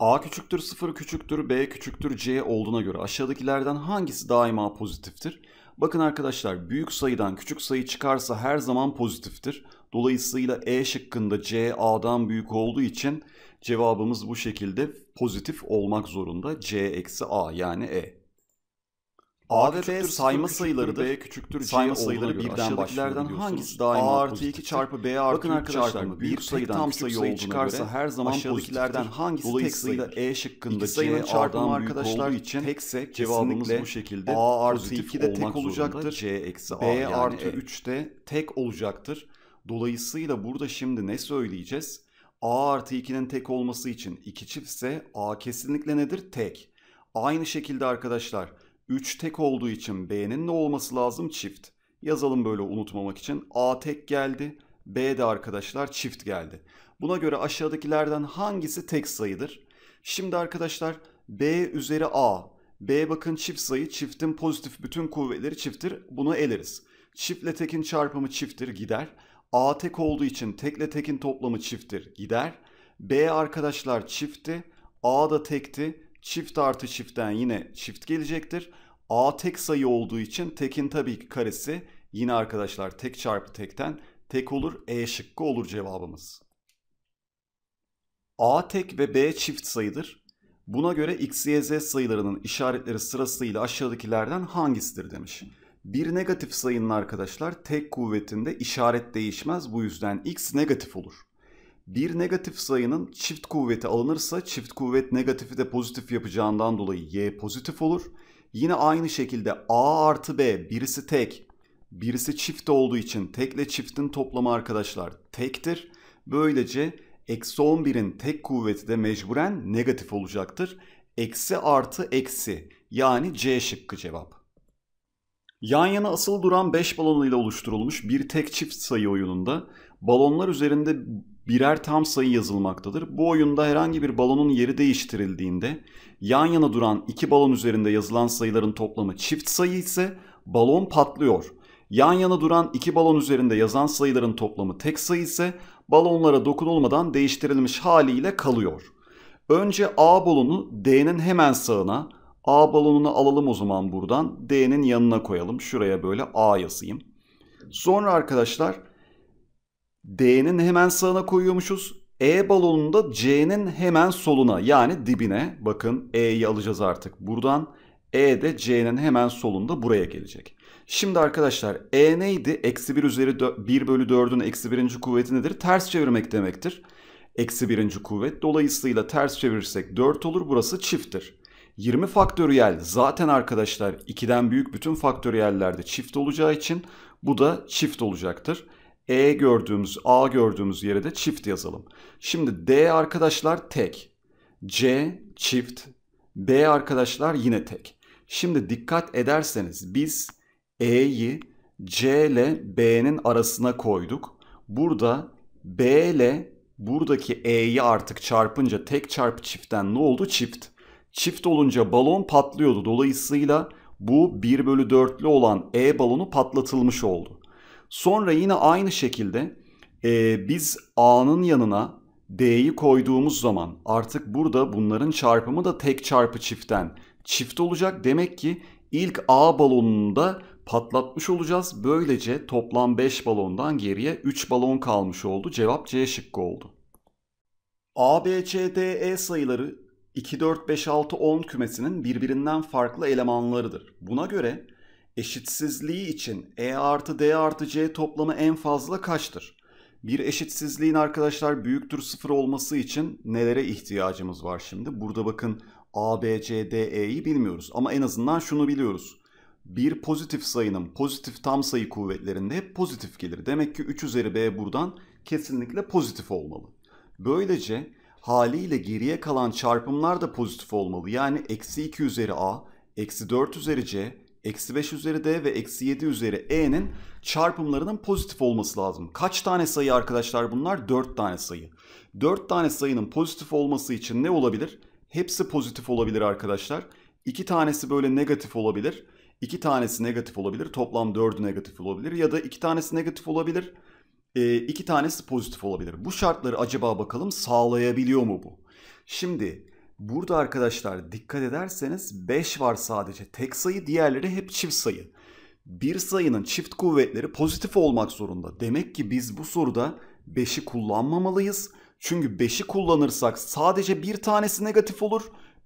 A küçüktür 0 küçüktür B küçüktür C olduğuna göre aşağıdakilerden hangisi daima pozitiftir? Bakın arkadaşlar büyük sayıdan küçük sayı çıkarsa her zaman pozitiftir. Dolayısıyla E şıkkında C A'dan büyük olduğu için cevabımız bu şekilde pozitif olmak zorunda. C eksi A yani E. A, ve B sayma sayılarıdır. B küçüktür C sayma sayıları birden başlıyorlardan hangisi daima A artı 2 çarpı B artı Bakın arkadaşlar büyük sayıdan tam sayı, sayı çıkarsa her zaman aşağıdakilerden hangisi tek sayıdır? E şıkkında sayının çarpımı arkadaşlar için tekse cevabımız bu şekilde A artı 2 de tek olacaktır. C eksi A B artı 3 de tek olacaktır. Dolayısıyla burada şimdi ne söyleyeceğiz? A artı 2'nin tek olması için 2 çiftse A kesinlikle nedir? Tek. Aynı şekilde arkadaşlar 3 tek olduğu için B'nin ne olması lazım? Çift. Yazalım böyle unutmamak için. A tek geldi. B de arkadaşlar çift geldi. Buna göre aşağıdakilerden hangisi tek sayıdır? Şimdi arkadaşlar B üzeri A. B bakın çift sayı. Çiftin pozitif bütün kuvvetleri çifttir. Bunu eleriz. Çiftle tekin çarpımı çifttir gider. A tek olduğu için tekle tekin toplamı çifttir gider. B arkadaşlar çiftti. A da tekti. Çift artı çiftten yine çift gelecektir. A tek sayı olduğu için tekin tabii ki karesi yine arkadaşlar tek çarpı tekten tek olur. E şıkkı olur cevabımız. A tek ve B çift sayıdır. Buna göre x, y, z sayılarının işaretleri sırasıyla aşağıdakilerden hangisidir demiş. Bir negatif sayının arkadaşlar tek kuvvetinde işaret değişmez. Bu yüzden x negatif olur. Bir negatif sayının çift kuvveti alınırsa çift kuvvet negatifi de pozitif yapacağından dolayı y pozitif olur. Yine aynı şekilde a artı b birisi tek birisi çift olduğu için tekle çiftin toplamı arkadaşlar tektir. Böylece eksi 11'in tek kuvveti de mecburen negatif olacaktır. Eksi artı eksi yani C şıkkı cevap. Yan yana asıl duran 5 balonuyla oluşturulmuş bir tek çift sayı oyununda balonlar üzerinde birer tam sayı yazılmaktadır. Bu oyunda herhangi bir balonun yeri değiştirildiğinde yan yana duran iki balon üzerinde yazılan sayıların toplamı çift sayı ise balon patlıyor. Yan yana duran iki balon üzerinde yazan sayıların toplamı tek sayı ise balonlara dokunulmadan değiştirilmiş haliyle kalıyor. Önce A balonu D'nin hemen sağına, A balonunu alalım o zaman buradan. D'nin yanına koyalım. Şuraya böyle A yazayım. Sonra arkadaşlar D'nin hemen sağına koyuyormuşuz. E balonunu da C'nin hemen soluna yani dibine bakın E'yi alacağız artık buradan. E de C'nin hemen solunda buraya gelecek. Şimdi arkadaşlar E neydi? Eksi 1 üzeri 1 bölü 4'ün eksi birinci kuvveti nedir? Ters çevirmek demektir. Eksi birinci kuvvet. Dolayısıyla ters çevirirsek 4 olur. Burası çifttir. 20 faktöriyel zaten arkadaşlar 2'den büyük bütün faktöriyellerde çift olacağı için bu da çift olacaktır. E gördüğümüz, A gördüğümüz yere de çift yazalım. Şimdi D arkadaşlar tek. C çift. B arkadaşlar yine tek. Şimdi dikkat ederseniz biz E'yi C ile B'nin arasına koyduk. Burada B ile buradaki E'yi artık çarpınca tek çarpı çiftten ne oldu? Çift. Çift olunca balon patlıyordu. Dolayısıyla bu 1 bölü 4'lü olan E balonu patlatılmış oldu. Sonra yine aynı şekilde e, biz A'nın yanına D'yi koyduğumuz zaman artık burada bunların çarpımı da tek çarpı çiftten çift olacak. Demek ki ilk A balonunu da patlatmış olacağız. Böylece toplam 5 balondan geriye 3 balon kalmış oldu. Cevap C şıkkı oldu. A, B, C, D, E sayıları 2, 4, 5, 6, 10 kümesinin birbirinden farklı elemanlarıdır. Buna göre eşitsizliği için E artı D artı C toplamı en fazla kaçtır? Bir eşitsizliğin arkadaşlar büyüktür sıfır olması için nelere ihtiyacımız var şimdi? Burada bakın A, B, C, D, E'yi bilmiyoruz ama en azından şunu biliyoruz. Bir pozitif sayının pozitif tam sayı kuvvetlerinde hep pozitif gelir. Demek ki 3 üzeri B buradan kesinlikle pozitif olmalı. Böylece haliyle geriye kalan çarpımlar da pozitif olmalı. Yani eksi 2 üzeri A, eksi 4 üzeri C, eksi 5 üzeri D ve eksi 7 üzeri E'nin çarpımlarının pozitif olması lazım. Kaç tane sayı arkadaşlar bunlar? 4 tane sayı. 4 tane sayının pozitif olması için ne olabilir? Hepsi pozitif olabilir arkadaşlar. 2 tanesi böyle negatif olabilir. 2 tanesi negatif olabilir. Toplam 4'ü negatif olabilir. Ya da 2 tanesi negatif olabilir. 2 e, tanesi pozitif olabilir. Bu şartları acaba bakalım sağlayabiliyor mu bu? Şimdi Burada arkadaşlar dikkat ederseniz 5 var sadece. Tek sayı diğerleri hep çift sayı. Bir sayının çift kuvvetleri pozitif olmak zorunda. Demek ki biz bu soruda 5'i kullanmamalıyız. Çünkü 5'i kullanırsak sadece bir tanesi negatif olur.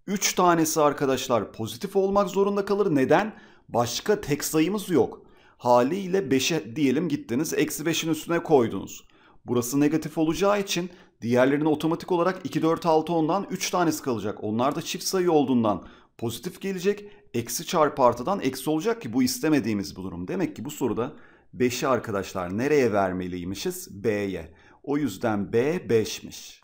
3 tanesi arkadaşlar pozitif olmak zorunda kalır. Neden? Başka tek sayımız yok. Haliyle 5'e diyelim gittiniz eksi 5'in üstüne koydunuz. Burası negatif olacağı için diğerlerine otomatik olarak 2, 4, 6, 10'dan 3 tanesi kalacak. Onlar da çift sayı olduğundan pozitif gelecek. Eksi çarpı artıdan eksi olacak ki bu istemediğimiz bu durum. Demek ki bu soruda 5'i arkadaşlar nereye vermeliymişiz? B'ye. O yüzden B 5'miş.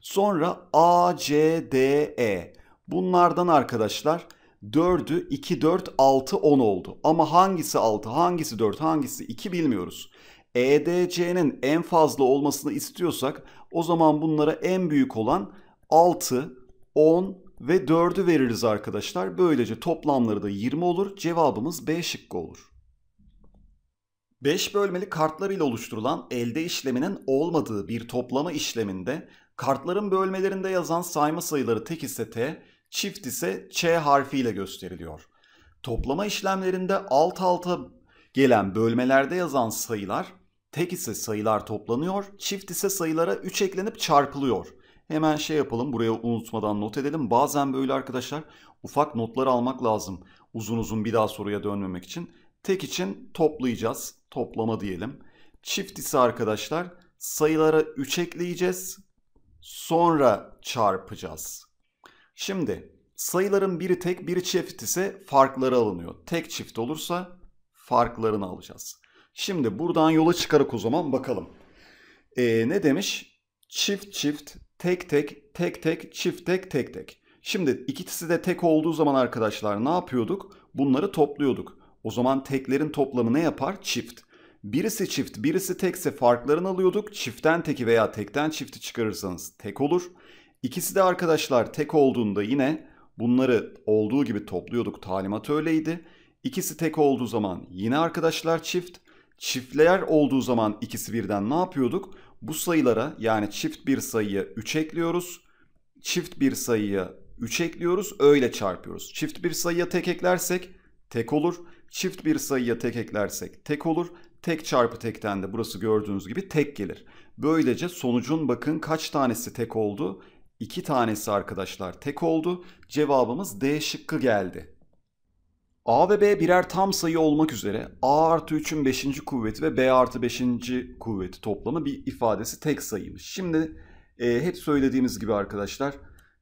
Sonra A, C, D, E. Bunlardan arkadaşlar 4'ü 2, 4, 6, 10 oldu. Ama hangisi 6, hangisi 4, hangisi 2 bilmiyoruz. EDC'nin en fazla olmasını istiyorsak o zaman bunlara en büyük olan 6, 10 ve 4'ü veririz arkadaşlar. Böylece toplamları da 20 olur. Cevabımız B şıkkı olur. 5 bölmeli kartlar ile oluşturulan elde işleminin olmadığı bir toplama işleminde kartların bölmelerinde yazan sayma sayıları tek ise T, çift ise Ç harfiyle gösteriliyor. Toplama işlemlerinde alt alta gelen bölmelerde yazan sayılar tek ise sayılar toplanıyor, çift ise sayılara 3 eklenip çarpılıyor. Hemen şey yapalım buraya unutmadan not edelim. Bazen böyle arkadaşlar ufak notlar almak lazım. Uzun uzun bir daha soruya dönmemek için. Tek için toplayacağız. Toplama diyelim. Çift ise arkadaşlar sayılara 3 ekleyeceğiz. Sonra çarpacağız. Şimdi sayıların biri tek biri çift ise farkları alınıyor. Tek çift olursa farklarını alacağız. Şimdi buradan yola çıkarak o zaman bakalım. Ee, ne demiş? Çift çift, tek tek, tek tek, çift tek, tek tek. Şimdi ikisi de tek olduğu zaman arkadaşlar ne yapıyorduk? Bunları topluyorduk. O zaman teklerin toplamı ne yapar? Çift. Birisi çift, birisi tekse farklarını alıyorduk. Çiftten teki veya tekten çifti çıkarırsanız tek olur. İkisi de arkadaşlar tek olduğunda yine bunları olduğu gibi topluyorduk. Talimat öyleydi. İkisi tek olduğu zaman yine arkadaşlar çift. Çiftler olduğu zaman ikisi birden ne yapıyorduk? Bu sayılara yani çift bir sayıya 3 ekliyoruz. Çift bir sayıya 3 ekliyoruz. Öyle çarpıyoruz. Çift bir sayıya tek eklersek tek olur. Çift bir sayıya tek eklersek tek olur. Tek çarpı tekten de burası gördüğünüz gibi tek gelir. Böylece sonucun bakın kaç tanesi tek oldu? 2 tanesi arkadaşlar tek oldu. Cevabımız D şıkkı geldi. A ve B birer tam sayı olmak üzere A artı 3'ün 5. kuvveti ve B artı 5. kuvveti toplamı bir ifadesi tek sayıymış. Şimdi e, hep söylediğimiz gibi arkadaşlar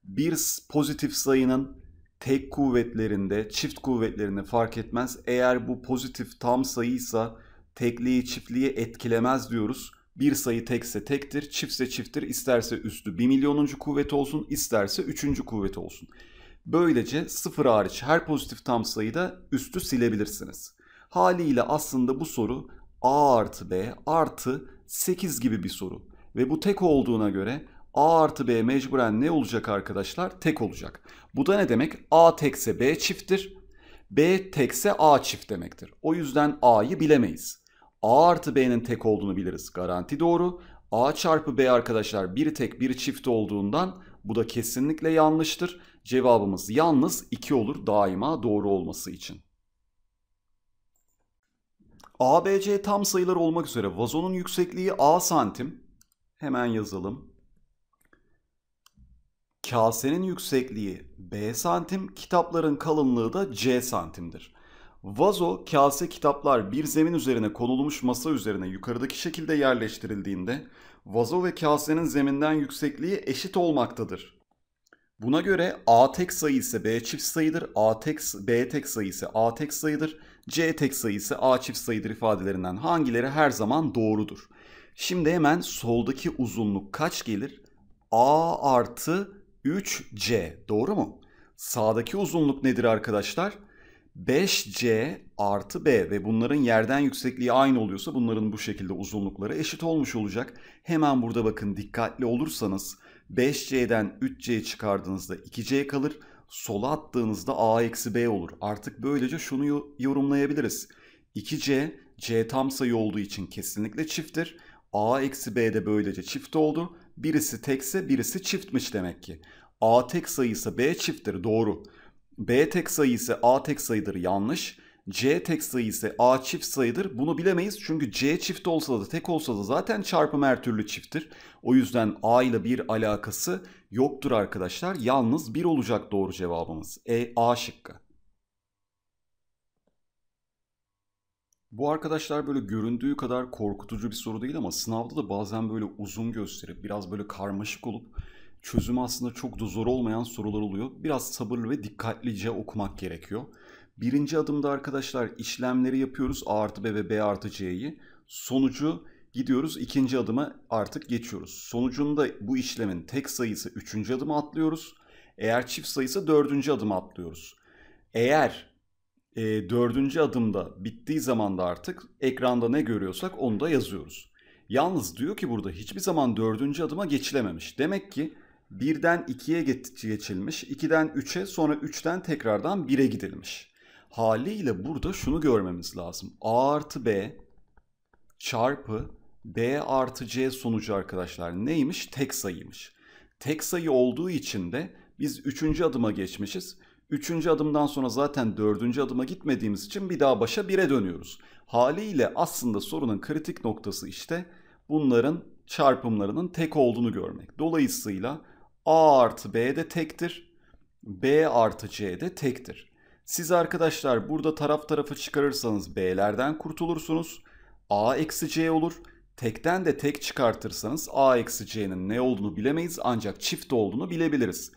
bir pozitif sayının tek kuvvetlerinde, çift kuvvetlerinde fark etmez. Eğer bu pozitif tam sayıysa tekliği çiftliği etkilemez diyoruz. Bir sayı tekse tektir, çiftse çifttir, isterse üstü 1 milyonuncu kuvvet olsun, isterse üçüncü kuvvet olsun. Böylece sıfır hariç her pozitif tam sayıda üstü silebilirsiniz. Haliyle aslında bu soru a artı b artı 8 gibi bir soru. Ve bu tek olduğuna göre a artı b mecburen ne olacak arkadaşlar? Tek olacak. Bu da ne demek? a tekse b çifttir. b tekse a çift demektir. O yüzden a'yı bilemeyiz. a artı b'nin tek olduğunu biliriz. Garanti doğru. a çarpı b arkadaşlar biri tek biri çift olduğundan bu da kesinlikle yanlıştır. Cevabımız yalnız 2 olur daima doğru olması için. ABC tam sayılar olmak üzere vazonun yüksekliği A santim. Hemen yazalım. Kasenin yüksekliği B santim, kitapların kalınlığı da C santimdir. Vazo, kase, kitaplar bir zemin üzerine konulmuş masa üzerine yukarıdaki şekilde yerleştirildiğinde vazo ve kasenin zeminden yüksekliği eşit olmaktadır. Buna göre A tek sayı ise B çift sayıdır, A tek, B tek sayı ise A tek sayıdır, C tek sayı ise A çift sayıdır ifadelerinden hangileri her zaman doğrudur? Şimdi hemen soldaki uzunluk kaç gelir? A artı 3C doğru mu? Sağdaki uzunluk nedir arkadaşlar? 5C artı B ve bunların yerden yüksekliği aynı oluyorsa bunların bu şekilde uzunlukları eşit olmuş olacak. Hemen burada bakın dikkatli olursanız 5C'den 3C çıkardığınızda 2C kalır. Sola attığınızda A eksi B olur. Artık böylece şunu yorumlayabiliriz. 2C, C tam sayı olduğu için kesinlikle çifttir. A eksi B de böylece çift oldu. Birisi tekse birisi çiftmiş demek ki. A tek sayı ise B çifttir doğru. B tek sayı ise A tek sayıdır yanlış. C tek sayı ise A çift sayıdır. Bunu bilemeyiz çünkü C çift olsa da tek olsa da zaten çarpım her türlü çifttir. O yüzden A ile bir alakası yoktur arkadaşlar. Yalnız bir olacak doğru cevabımız. E A şıkkı. Bu arkadaşlar böyle göründüğü kadar korkutucu bir soru değil ama sınavda da bazen böyle uzun gösterip biraz böyle karmaşık olup çözümü aslında çok da zor olmayan sorular oluyor. Biraz sabırlı ve dikkatlice okumak gerekiyor. Birinci adımda arkadaşlar işlemleri yapıyoruz. A artı B ve B artı C'yi. Sonucu gidiyoruz ikinci adıma artık geçiyoruz. Sonucunda bu işlemin tek sayısı üçüncü adıma atlıyoruz. Eğer çift sayısı dördüncü adıma atlıyoruz. Eğer e, dördüncü adımda bittiği zaman da artık ekranda ne görüyorsak onu da yazıyoruz. Yalnız diyor ki burada hiçbir zaman dördüncü adıma geçilememiş. Demek ki birden ikiye geçilmiş, ikiden üçe sonra üçten tekrardan bire gidilmiş. Haliyle burada şunu görmemiz lazım. A artı B çarpı B artı C sonucu arkadaşlar neymiş? Tek sayıymış. Tek sayı olduğu için de biz üçüncü adıma geçmişiz. Üçüncü adımdan sonra zaten dördüncü adıma gitmediğimiz için bir daha başa bire dönüyoruz. Haliyle aslında sorunun kritik noktası işte bunların çarpımlarının tek olduğunu görmek. Dolayısıyla A artı B de tektir, B artı C de tektir. Siz arkadaşlar burada taraf tarafı çıkarırsanız B'lerden kurtulursunuz. A eksi C olur. Tekten de tek çıkartırsanız A eksi C'nin ne olduğunu bilemeyiz ancak çift olduğunu bilebiliriz.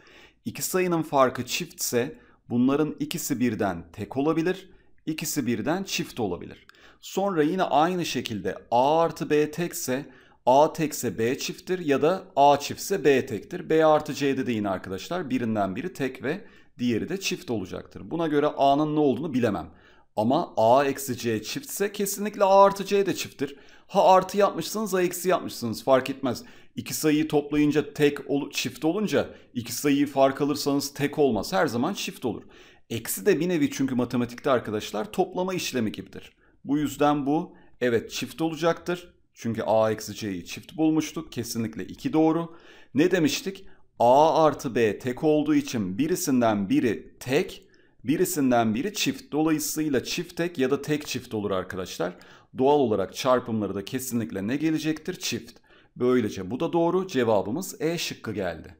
İki sayının farkı çiftse bunların ikisi birden tek olabilir, ikisi birden çift olabilir. Sonra yine aynı şekilde A artı B tekse A tekse B çifttir ya da A çiftse B tektir. B artı C'de de yine arkadaşlar birinden biri tek ve diğeri de çift olacaktır. Buna göre A'nın ne olduğunu bilemem. Ama A eksi C çiftse kesinlikle A artı C de çifttir. Ha artı yapmışsınız ha eksi yapmışsınız fark etmez. İki sayıyı toplayınca tek ol, çift olunca iki sayıyı fark alırsanız tek olmaz. Her zaman çift olur. Eksi de bir nevi çünkü matematikte arkadaşlar toplama işlemi gibidir. Bu yüzden bu evet çift olacaktır. Çünkü a eksi c'yi çift bulmuştuk. Kesinlikle 2 doğru. Ne demiştik? a artı b tek olduğu için birisinden biri tek, birisinden biri çift. Dolayısıyla çift tek ya da tek çift olur arkadaşlar. Doğal olarak çarpımları da kesinlikle ne gelecektir? Çift. Böylece bu da doğru. Cevabımız E şıkkı geldi.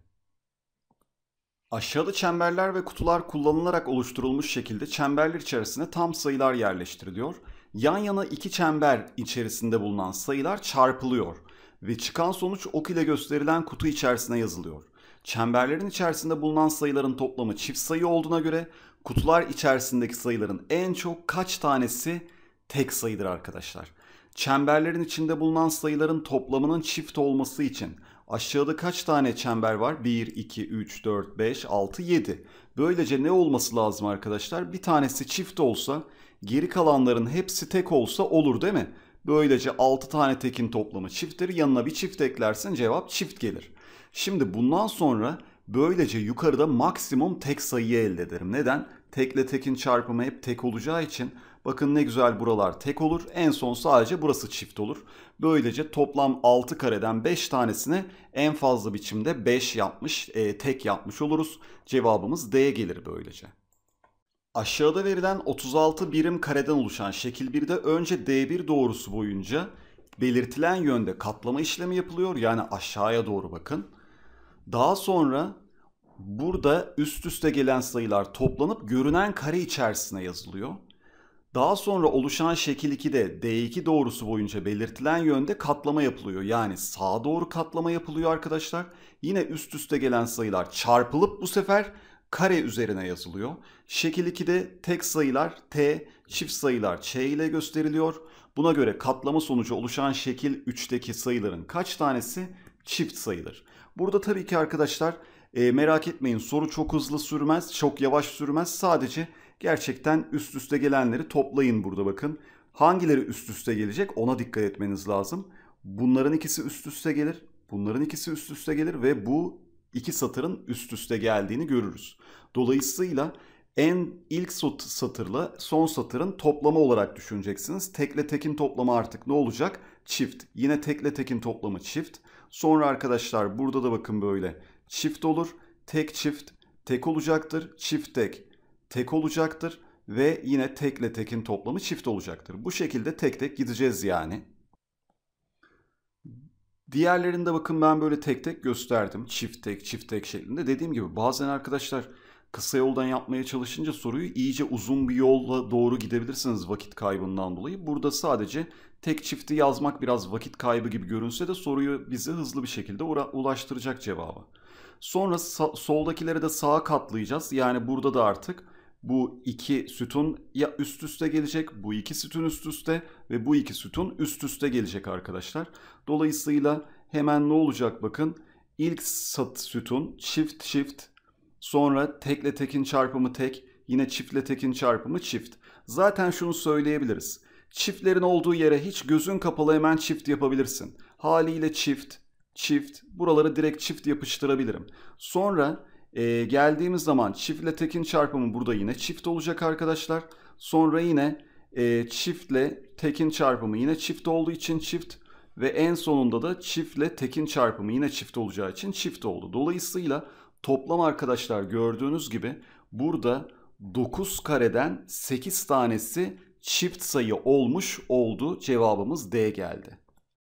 Aşağıda çemberler ve kutular kullanılarak oluşturulmuş şekilde çemberler içerisine tam sayılar yerleştiriliyor. Yan yana iki çember içerisinde bulunan sayılar çarpılıyor ve çıkan sonuç ok ile gösterilen kutu içerisine yazılıyor. Çemberlerin içerisinde bulunan sayıların toplamı çift sayı olduğuna göre kutular içerisindeki sayıların en çok kaç tanesi tek sayıdır arkadaşlar. Çemberlerin içinde bulunan sayıların toplamının çift olması için aşağıda kaç tane çember var? 1, 2, 3, 4, 5, 6, 7. Böylece ne olması lazım arkadaşlar? Bir tanesi çift olsa geri kalanların hepsi tek olsa olur değil mi? Böylece 6 tane tekin toplamı çifttir. Yanına bir çift eklersin cevap çift gelir. Şimdi bundan sonra böylece yukarıda maksimum tek sayıyı elde ederim. Neden? Tekle tekin çarpımı hep tek olacağı için bakın ne güzel buralar tek olur. En son sadece burası çift olur. Böylece toplam 6 kareden 5 tanesini en fazla biçimde 5 yapmış, e, tek yapmış oluruz. Cevabımız D gelir böylece. Aşağıda verilen 36 birim kareden oluşan şekil 1'de önce D1 doğrusu boyunca belirtilen yönde katlama işlemi yapılıyor. Yani aşağıya doğru bakın. Daha sonra burada üst üste gelen sayılar toplanıp görünen kare içerisine yazılıyor. Daha sonra oluşan şekil 2'de D2 doğrusu boyunca belirtilen yönde katlama yapılıyor. Yani sağa doğru katlama yapılıyor arkadaşlar. Yine üst üste gelen sayılar çarpılıp bu sefer kare üzerine yazılıyor. Şekil 2'de tek sayılar T, çift sayılar Ç ile gösteriliyor. Buna göre katlama sonucu oluşan şekil 3'teki sayıların kaç tanesi çift sayılır? Burada tabii ki arkadaşlar e, merak etmeyin soru çok hızlı sürmez, çok yavaş sürmez. Sadece gerçekten üst üste gelenleri toplayın burada bakın. Hangileri üst üste gelecek ona dikkat etmeniz lazım. Bunların ikisi üst üste gelir. Bunların ikisi üst üste gelir ve bu iki satırın üst üste geldiğini görürüz. Dolayısıyla en ilk satırla son satırın toplamı olarak düşüneceksiniz. Tekle tekin toplamı artık ne olacak? Çift. Yine tekle tekin toplamı çift. Sonra arkadaşlar burada da bakın böyle çift olur. tek çift tek olacaktır. Çift tek tek olacaktır. Ve yine tekle tekin toplamı çift olacaktır. Bu şekilde tek tek gideceğiz yani. Diğerlerinde bakın ben böyle tek tek gösterdim. Çift tek, çift tek şeklinde. Dediğim gibi bazen arkadaşlar kısa yoldan yapmaya çalışınca soruyu iyice uzun bir yolla doğru gidebilirsiniz vakit kaybından dolayı. Burada sadece tek çifti yazmak biraz vakit kaybı gibi görünse de soruyu bizi hızlı bir şekilde ulaştıracak cevaba. Sonra soldakileri de sağa katlayacağız. Yani burada da artık bu iki sütun ya üst üste gelecek, bu iki sütun üst üste ve bu iki sütun üst üste gelecek arkadaşlar. Dolayısıyla hemen ne olacak bakın. İlk sat sütun çift çift, sonra tekle tekin çarpımı tek, yine çiftle tekin çarpımı çift. Zaten şunu söyleyebiliriz. Çiftlerin olduğu yere hiç gözün kapalı hemen çift yapabilirsin. Haliyle çift, çift, buraları direkt çift yapıştırabilirim. Sonra e, geldiğimiz zaman çiftle tekin çarpımı burada yine çift olacak arkadaşlar. Sonra yine e, çiftle tekin çarpımı yine çift olduğu için çift ve en sonunda da çiftle tekin çarpımı yine çift olacağı için çift oldu. Dolayısıyla toplam arkadaşlar gördüğünüz gibi burada 9 kareden 8 tanesi çift sayı olmuş oldu. Cevabımız D geldi.